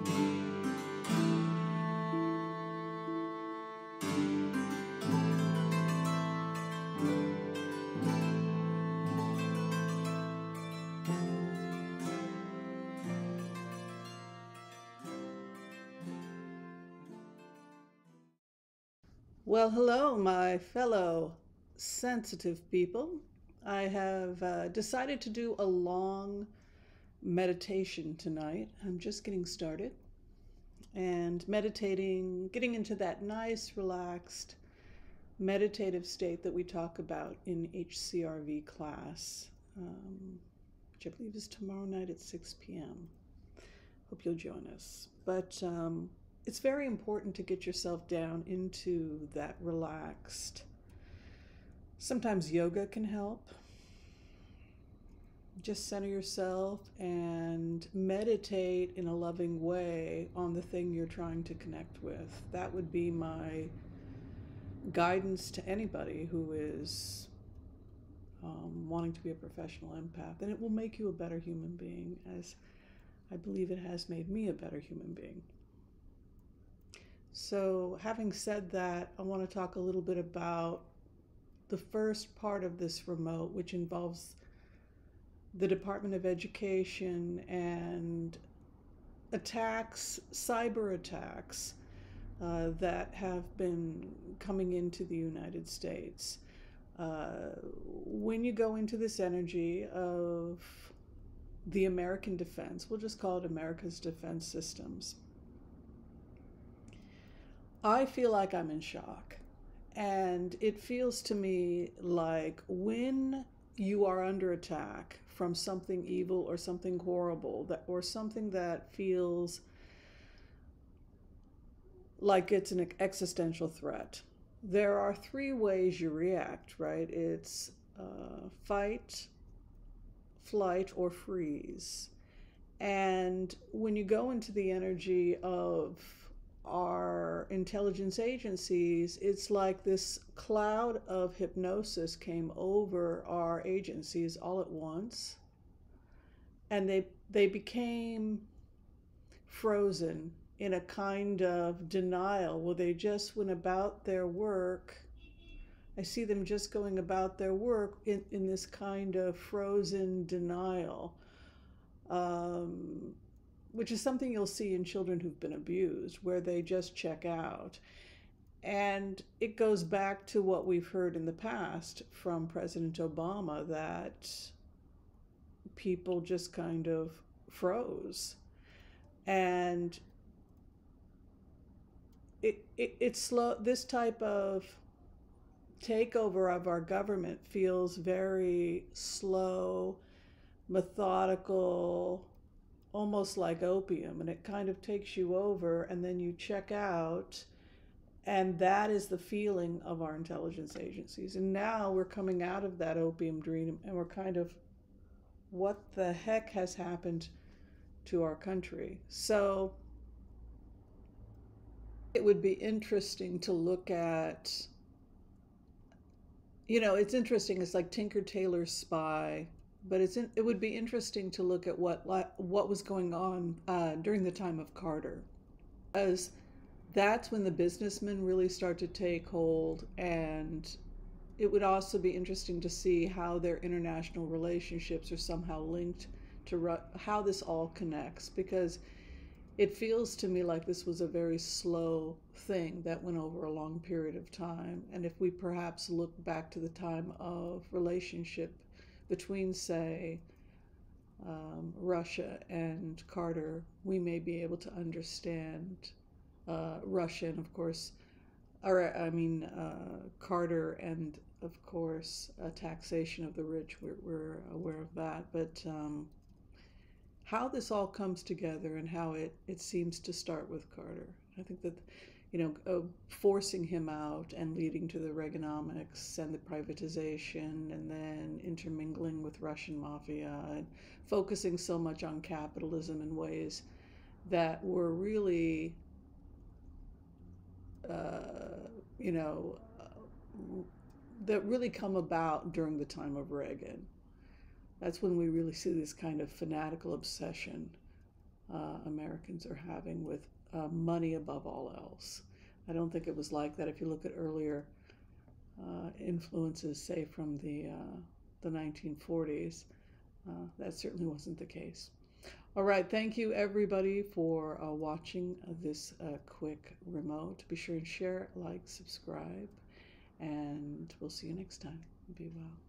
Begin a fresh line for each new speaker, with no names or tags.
Well, hello, my fellow sensitive people. I have uh, decided to do a long meditation tonight. I'm just getting started and meditating, getting into that nice, relaxed, meditative state that we talk about in HCRV class, um, which I believe is tomorrow night at 6 p.m. Hope you'll join us. But um, it's very important to get yourself down into that relaxed. Sometimes yoga can help. Just center yourself and meditate in a loving way on the thing you're trying to connect with. That would be my guidance to anybody who is um, wanting to be a professional empath. And it will make you a better human being, as I believe it has made me a better human being. So, having said that, I want to talk a little bit about the first part of this remote, which involves the Department of Education and attacks, cyber attacks uh, that have been coming into the United States. Uh, when you go into this energy of the American defense, we'll just call it America's defense systems I feel like I'm in shock. And it feels to me like when you are under attack from something evil or something horrible that or something that feels like it's an existential threat. There are three ways you react, right? It's uh, fight, flight, or freeze. And when you go into the energy of our intelligence agencies, it's like this cloud of hypnosis came over our agencies all at once. And they, they became frozen in a kind of denial where they just went about their work. I see them just going about their work in, in this kind of frozen denial. Um, which is something you'll see in children who've been abused, where they just check out. And it goes back to what we've heard in the past from President Obama that people just kind of froze. And it, it it's slow this type of takeover of our government feels very slow, methodical, almost like opium and it kind of takes you over and then you check out and that is the feeling of our intelligence agencies. And now we're coming out of that opium dream and we're kind of what the heck has happened to our country? So it would be interesting to look at you know it's interesting it's like tinker tailor spy but it's in, it would be interesting to look at what what was going on uh, during the time of Carter, as that's when the businessmen really start to take hold, and it would also be interesting to see how their international relationships are somehow linked to how this all connects because it feels to me like this was a very slow thing that went over a long period of time. And if we perhaps look back to the time of relationship between, say, um, Russia and Carter, we may be able to understand uh, Russia and, of course, or I mean, uh, Carter and, of course, taxation of the rich. We're, we're, aware of that. But um, how this all comes together and how it, it seems to start with Carter. I think that you know, uh, forcing him out and leading to the Reaganomics and the privatization, and then intermingling with Russian mafia and focusing so much on capitalism in ways that were really, uh, you know, uh, that really come about during the time of Reagan. That's when we really see this kind of fanatical obsession uh, Americans are having with uh, money above all else. I don't think it was like that. If you look at earlier uh, influences, say from the uh, the 1940s, uh, that certainly wasn't the case. All right, thank you everybody for uh, watching this quick remote. Be sure to share, like, subscribe, and we'll see you next time. Be well.